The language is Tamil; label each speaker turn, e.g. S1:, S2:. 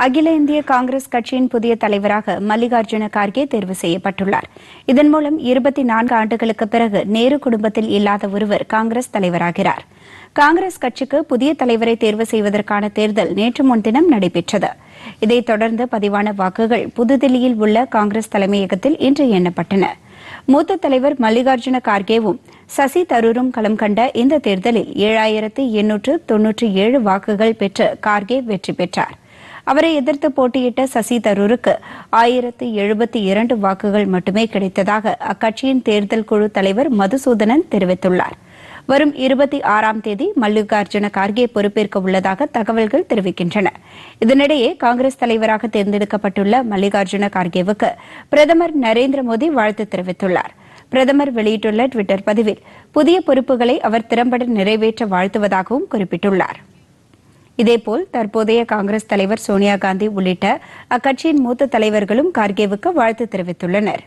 S1: அகில இந்திய காங்கிரஸ் கட்சியின் புதிய தலைவராக மல்லிகார்ஜுன கார்கே தேர்வு செய்யப்பட்டுள்ளார். இதன் மூலம் இருபத்தி நான்கு ஆண்டுகளுக்கு பிறகு நேரு குடும்பத்தில் இல்லாத ஒருவர் காங்கிரஸ் தலைவராகிறார். காங்கிரஸ் கட்சிக்கு புதிய தலைவரை தேர்வு செய்வதற்கான தேர்தல் நேற்று முன்தினம் நடைபெற்றது. இதைத் தொடர்ந்து பதிவான வாக்குகள் புதுதில்லியில் உள்ள காங்கிரஸ் தலைமையகத்தில் இன்று எண்ணப்பட்டன. மூத்த தலைவர் மல்லிகார்ஜுன கார்கேவும் சசி தரூரும் களம் கண்ட இந்த தேர்தலில் ஏழாயிரத்து எண்ணூற்று தொன்னூற்றி ஏழு வாக்குகள் பெற்று கார்கே வெற்றி பெற்றார். அவரை எதிர்த்து போட்டியிட்ட சசி தரூருக்கு ஆயிரத்து எழுபத்தி இரண்டு வாக்குகள் மட்டுமே கிடைத்ததாக அக்கட்சியின் தேர்தல் குழு தலைவர் மதுசூதனன் தெரிவித்துள்ளார். வரும் இருபத்தி ஆறாம் தேதி மல்லிகார்ஜுன கார்கே பொறுப்பேற்க உள்ளதாக தகவல்கள் தெரிவிக்கின்றன. இதனிடையே காங்கிரஸ் தலைவராக தேர்ந்தெடுக்கப்பட்டுள்ள மல்லிகார்ஜுன கார்கேவுக்கு பிரதமர் நரேந்திர மோடி வாழ்த்து தெரிவித்துள்ளார். பிரதமர் வெளியிட்டுள்ள டுவிட்டர் பதிவில் புதிய பொறுப்புகளை அவர் திறம்பட நிறைவேற்ற வாழ்த்துவதாகவும் குறிப்பிட்டுள்ளார். இதேபோல் தற்போதைய காங்கிரஸ் தலைவர் சோனியா காந்தி உள்ளிட்ட அக்கட்சியின் மூத்த தலைவர்களும் கார்கேவுக்கு வாழ்த்து தெரிவித்துள்ளனா்